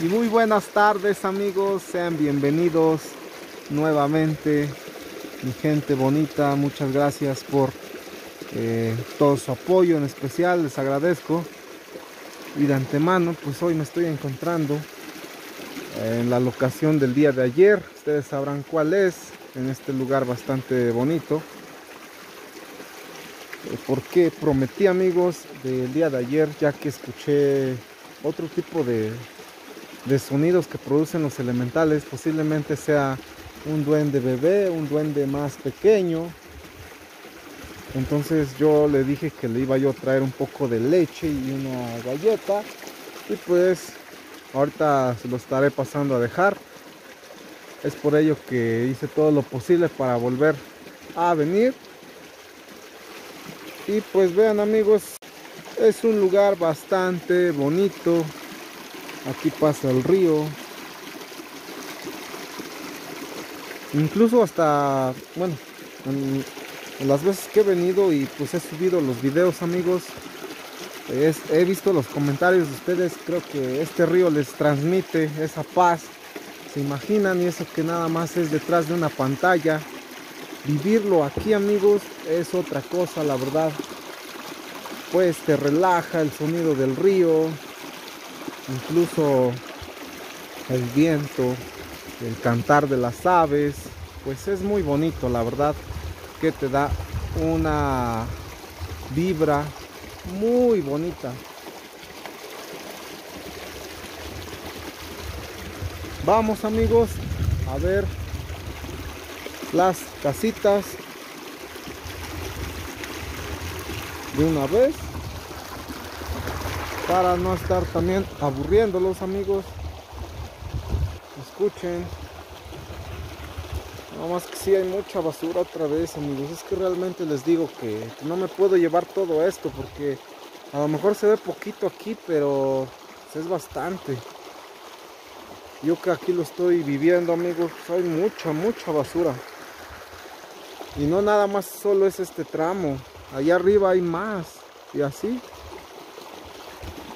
Y muy buenas tardes amigos, sean bienvenidos nuevamente, mi gente bonita, muchas gracias por eh, todo su apoyo, en especial. Les agradezco. Y de antemano, pues hoy me estoy encontrando en la locación del día de ayer, ustedes sabrán cuál es, en este lugar bastante bonito. Eh, porque prometí amigos del día de ayer, ya que escuché otro tipo de de sonidos que producen los elementales. Posiblemente sea un duende bebé, un duende más pequeño. Entonces yo le dije que le iba yo a traer un poco de leche y una galleta. Y pues ahorita se lo estaré pasando a dejar. Es por ello que hice todo lo posible para volver a venir. Y pues vean amigos, es un lugar bastante bonito, Aquí pasa el río. Incluso hasta, bueno, en, las veces que he venido y pues he subido los videos amigos, he visto los comentarios de ustedes, creo que este río les transmite esa paz. Se imaginan y eso que nada más es detrás de una pantalla. Vivirlo aquí amigos es otra cosa, la verdad. Pues te relaja el sonido del río, incluso el viento, el cantar de las aves, pues es muy bonito, la verdad, que te da una vibra muy bonita. Vamos amigos a ver las casitas de una vez para no estar también aburriéndolos amigos. Escuchen. No más que si hay mucha basura otra vez amigos. Es que realmente les digo que no me puedo llevar todo esto porque a lo mejor se ve poquito aquí pero es bastante. Yo que aquí lo estoy viviendo amigos hay mucha mucha basura. Y no nada más solo es este tramo. Allá arriba hay más y así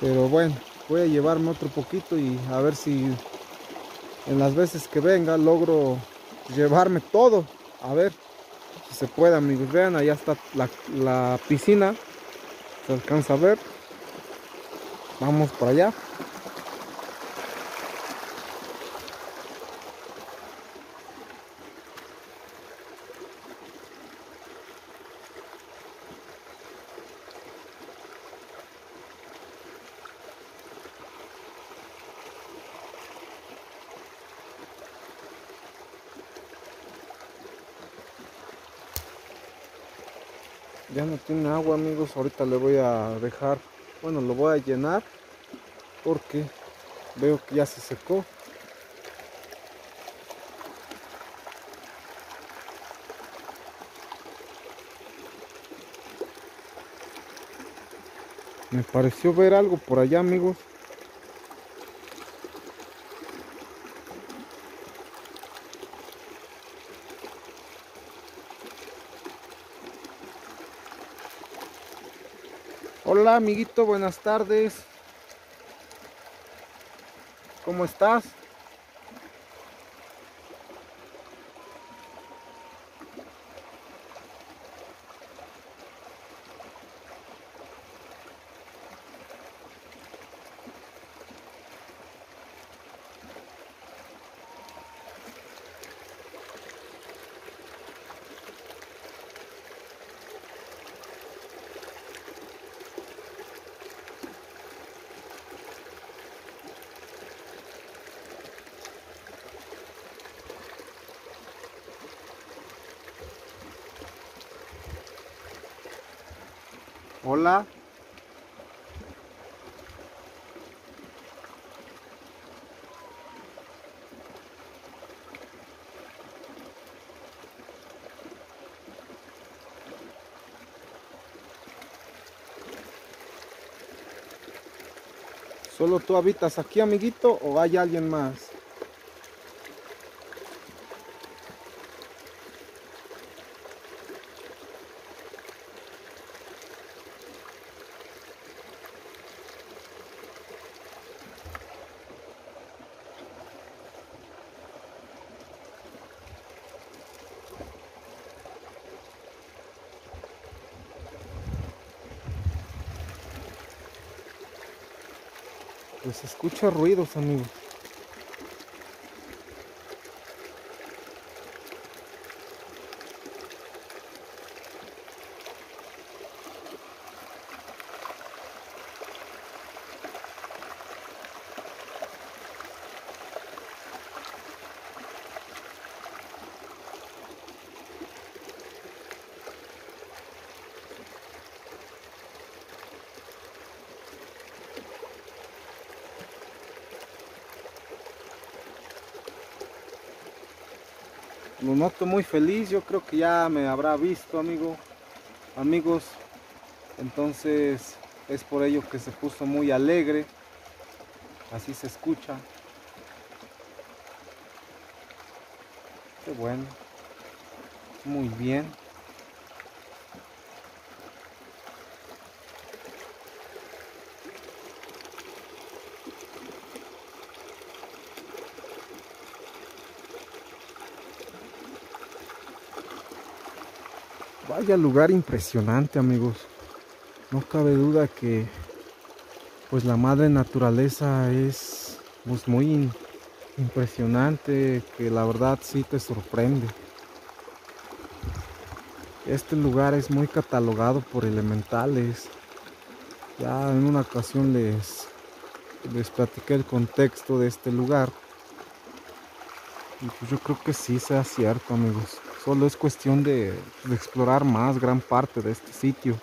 pero bueno voy a llevarme otro poquito y a ver si en las veces que venga logro llevarme todo. A ver si se puede amigos. Vean allá está la, la piscina. Se alcanza a ver. Vamos para allá ya no tiene agua amigos. Ahorita le voy a dejar bueno lo voy a llenar porque veo que ya se secó. Me pareció ver algo por allá amigos Amiguito, buenas tardes. ¿Cómo estás? Hola. ¿Solo tú habitas aquí, amiguito, o hay alguien más? Pues escucha ruidos amigos. Lo noto muy feliz yo creo que ya me habrá visto amigo. Amigos entonces es por ello que se puso muy alegre. Así se escucha. Qué bueno. Muy bien Vaya lugar impresionante, amigos. No cabe duda que pues la madre naturaleza es pues, muy impresionante, que la verdad sí te sorprende. Este lugar es muy catalogado por elementales. Ya en una ocasión les, les platiqué el contexto de este lugar. Y pues yo creo que sí sea cierto, amigos. Solo es cuestión de, explorar más gran parte de este sitio.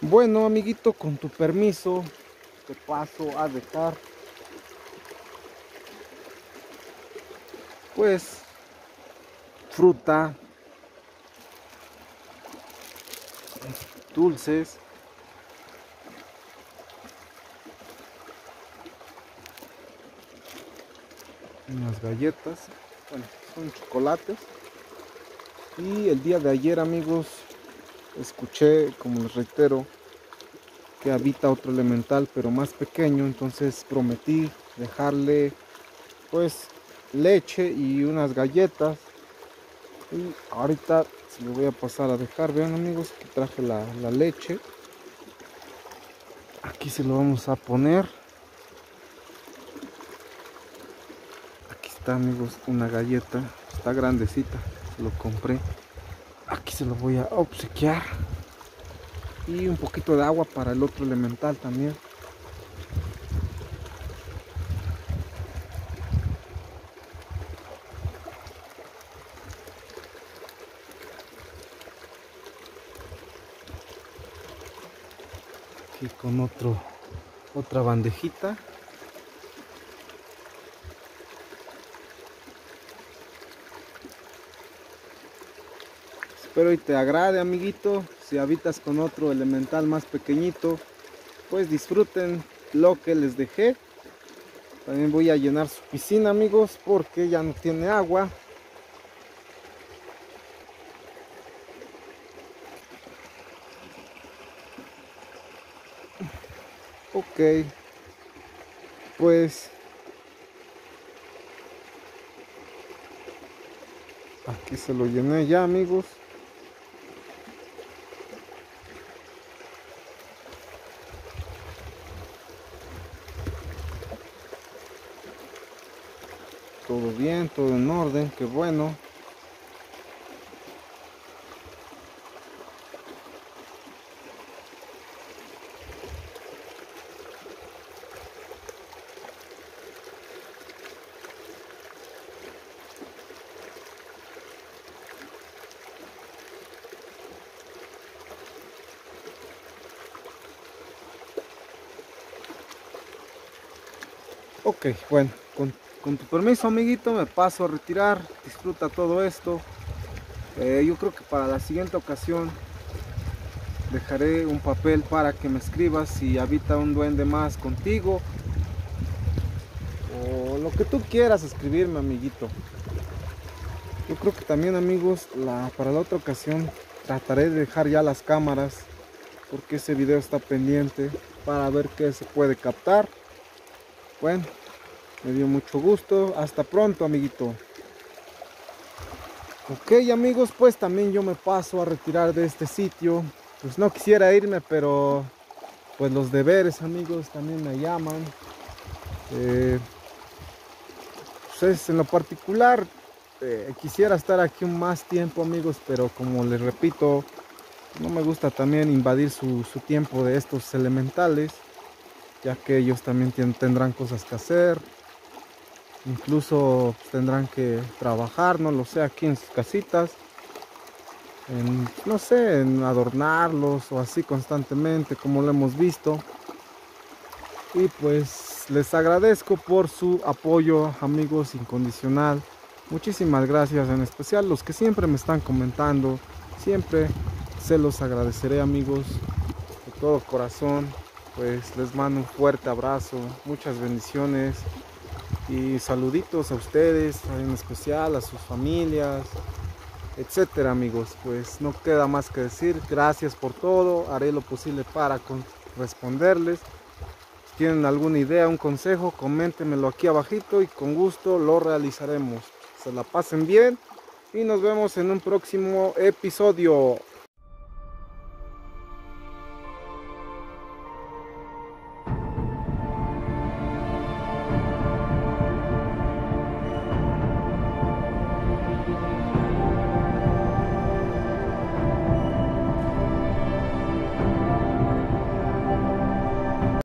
Bueno, amiguito, con tu permiso, te paso a dejar. Pues, fruta, dulces, galletas, bueno, son chocolates. Y el día de ayer, amigos, escuché, como les reitero, que habita otro elemental, pero más pequeño. Entonces prometí dejarle, pues, leche y unas galletas. Y ahorita se lo voy a pasar a dejar. Vean, amigos, que traje la, la leche. Aquí se lo vamos a poner. Está amigos una galleta. Está grandecita. Lo compré. Aquí se lo voy a obsequiar. Y un poquito de agua para el otro elemental también. Aquí con otro otra bandejita Espero y te agrade amiguito. Si habitas con otro elemental más pequeñito, pues disfruten lo que les dejé. También voy a llenar su piscina amigos porque ya no tiene agua. Ok. Pues aquí se lo llené ya amigos todo bien, todo en orden, qué bueno. Ok, bueno, con con tu permiso amiguito me paso a retirar. Disfruta todo esto. Eh, yo creo que para la siguiente ocasión dejaré un papel para que me escribas si habita un duende más contigo. O lo que tú quieras escribirme amiguito. Yo creo que también amigos para la otra ocasión trataré de dejar ya las cámaras porque ese video está pendiente para ver qué se puede captar. Bueno me dio mucho gusto. Hasta pronto, amiguito. Ok, amigos, pues también yo me paso a retirar de este sitio. pues no quisiera irme, pero pues los deberes amigos también me llaman. Eh, pues en lo particular eh, quisiera estar aquí un más tiempo amigos, pero como les repito, no me gusta también invadir su, tiempo de estos elementales, ya que ellos también tendrán cosas que hacer, incluso tendrán que trabajar, no lo sé, aquí en sus casitas, en, no sé, en adornarlos o así constantemente, como lo hemos visto. Y pues les agradezco por su apoyo, amigos, incondicional. Muchísimas gracias, en especial los que siempre me están comentando, siempre se los agradeceré amigos de todo corazón. Pues les mando un fuerte abrazo, muchas bendiciones y saluditos a ustedes, en especial a sus familias, etcétera amigos. Pues no queda más que decir, gracias por todo, haré lo posible para responderles. Si tienen alguna idea, un consejo, coméntenmelo aquí abajito y con gusto lo realizaremos. Se la pasen bien y nos vemos en un próximo episodio.